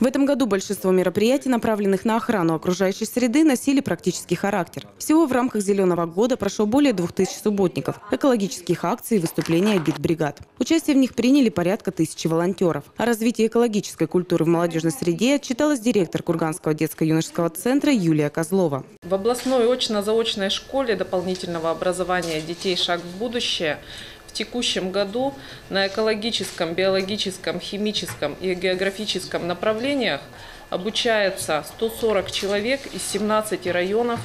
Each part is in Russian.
В этом году большинство мероприятий, направленных на охрану окружающей среды, носили практический характер. Всего в рамках «Зеленого года» прошло более 2000 субботников, экологических акций и выступлений агитбригад. Участие в них приняли порядка тысячи волонтеров. О развитии экологической культуры в молодежной среде отчиталась директор Курганского детско-юношеского центра Юлия Козлова. В областной очно-заочной школе дополнительного образования детей «Шаг в будущее» текущем году на экологическом, биологическом, химическом и географическом направлениях обучается 140 человек из 17 районов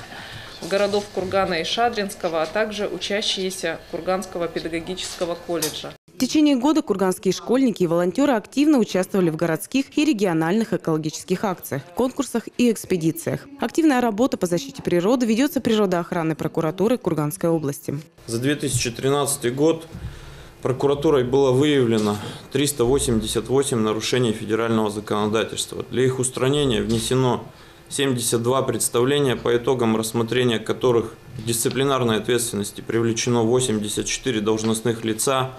городов Кургана и Шадринского, а также учащиеся Курганского педагогического колледжа. В течение года курганские школьники и волонтеры активно участвовали в городских и региональных экологических акциях, конкурсах и экспедициях. Активная работа по защите природы ведется природоохранной прокуратурой Курганской области. За 2013 год прокуратурой было выявлено 388 нарушений федерального законодательства. Для их устранения внесено 72 представления, по итогам рассмотрения которых к дисциплинарной ответственности привлечено 84 должностных лица,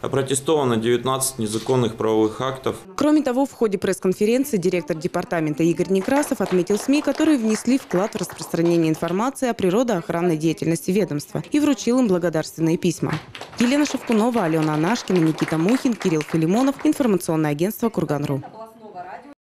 Опротестовано 19 незаконных правовых актов. Кроме того, в ходе пресс-конференции директор департамента Игорь Некрасов отметил СМИ, которые внесли вклад в распространение информации о природоохранной деятельности ведомства и вручил им благодарственные письма. Елена Шевкунова, Алена Анашкина, Никита Мухин, Кирилл Филимонов. Информационное агентство «Курган.ру».